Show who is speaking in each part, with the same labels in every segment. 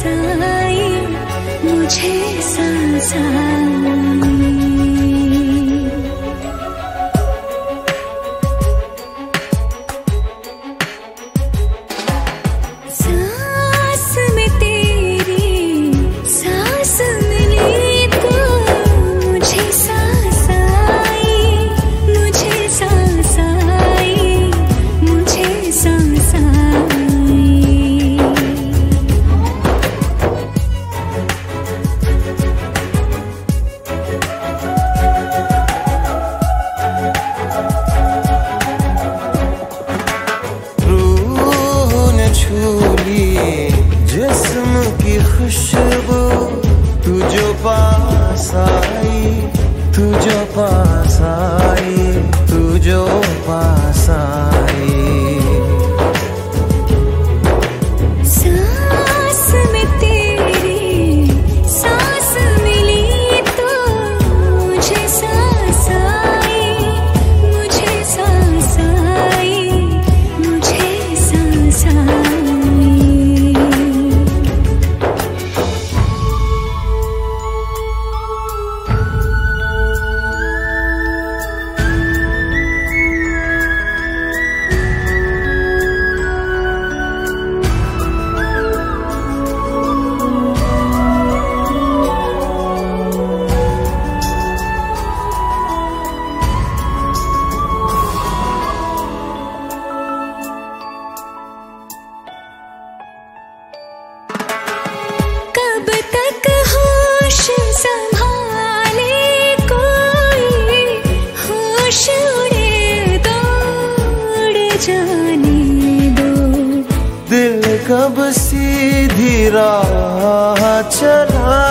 Speaker 1: साई मुझे
Speaker 2: सा खुशबू तू जो पास आई तू जो पास आई तू जो पास आई अब सीधी राह चला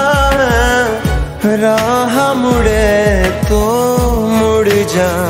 Speaker 2: राह मुड़े तो मुड़
Speaker 1: जा।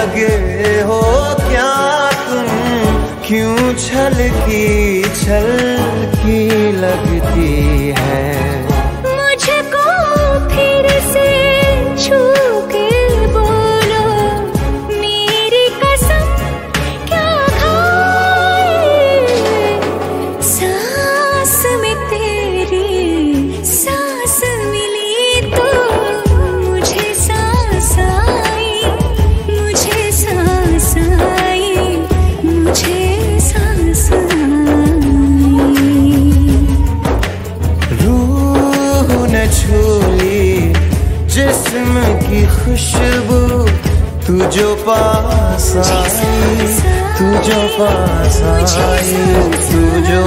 Speaker 1: लगे हो
Speaker 2: क्या तुम? क्यों छल की छल की
Speaker 1: लगे? डोली
Speaker 2: जिसम की खुशबू तू जो पास आई तू जो पास आई तू जो